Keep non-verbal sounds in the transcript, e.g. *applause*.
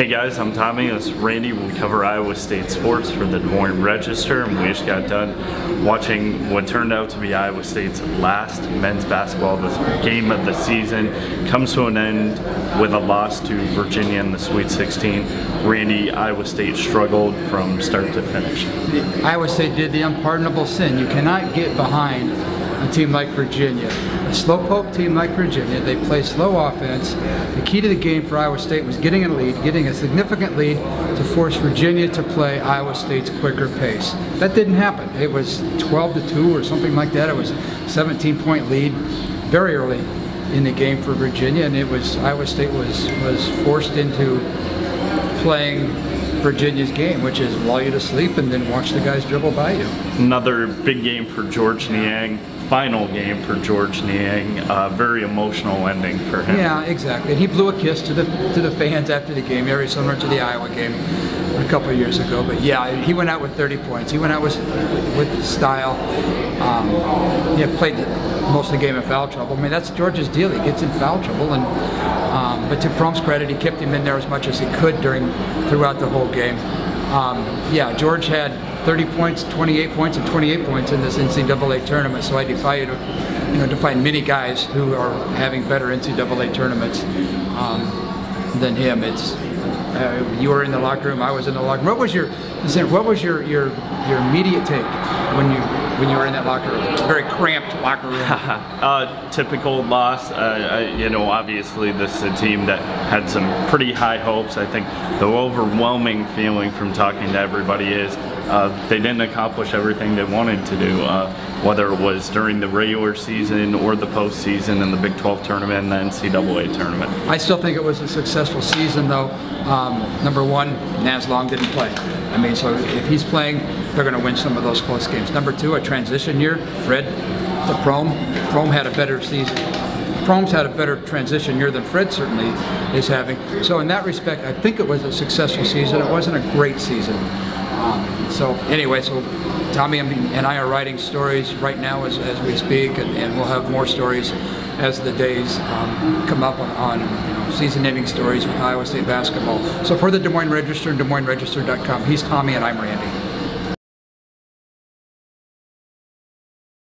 Hey guys, I'm Tommy. This is Randy. We cover Iowa State sports for the Des Moines Register, and we just got done watching what turned out to be Iowa State's last men's basketball game of the season. Comes to an end with a loss to Virginia in the Sweet 16. Randy, Iowa State struggled from start to finish. Iowa State did the unpardonable sin. You cannot get behind a team like Virginia. A slowpoke team like Virginia, they play slow offense. The key to the game for Iowa State was getting a lead, getting a significant lead to force Virginia to play Iowa State's quicker pace. That didn't happen. It was 12 to 2 or something like that. It was a 17 point lead very early in the game for Virginia and it was Iowa State was was forced into playing Virginia's game, which is lull you to sleep and then watch the guys dribble by you. Another big game for Georges Niang final game for Georges Niang. Uh, very emotional ending for him. Yeah, exactly. And he blew a kiss to the to the fans after the game, very similar to the Iowa game a couple of years ago. But yeah, he went out with 30 points. He went out with with style. Um, he played most of the game in foul trouble. I mean, that's George's deal. He gets in foul trouble, and um, but to Prohm's credit, he kept him in there as much as he could during throughout the whole game. Um, yeah, George had 30 points, 28 points, and 28 points in this NCAA tournament. So I defy you to, you know, to find many guys who are having better NCAA tournaments um, than him. It's uh, you were in the locker room, I was in the locker room. What was your what was your your your immediate take when you when you were in that locker room? Very cramped locker room. *laughs* uh, typical loss. Uh, you know, obviously this is a team that had some pretty high hopes. I think the overwhelming feeling from talking to everybody is uh, they didn't accomplish everything they wanted to do, uh, whether it was during the regular season or the postseason and the Big 12 tournament and the NCAA tournament. I still think it was a successful season, though. Um, number one, Naz Long didn't play. I mean, so if he's playing, they're going to win some of those close games. Number two, a transition year. Fred to Prohm. Prohm had a better season. Prohm's had a better transition year than Fred certainly is having. So in that respect, I think it was a successful season. It wasn't a great season. Um, so anyway, so Tommy and I are writing stories right now as, as we speak, and, and we'll have more stories as the days um, come up on, on you know, season-ending stories with Iowa State basketball. So for the Des Moines Register and Des Moines Register.com, he's Tommy and I'm Randy.